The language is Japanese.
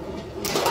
あ。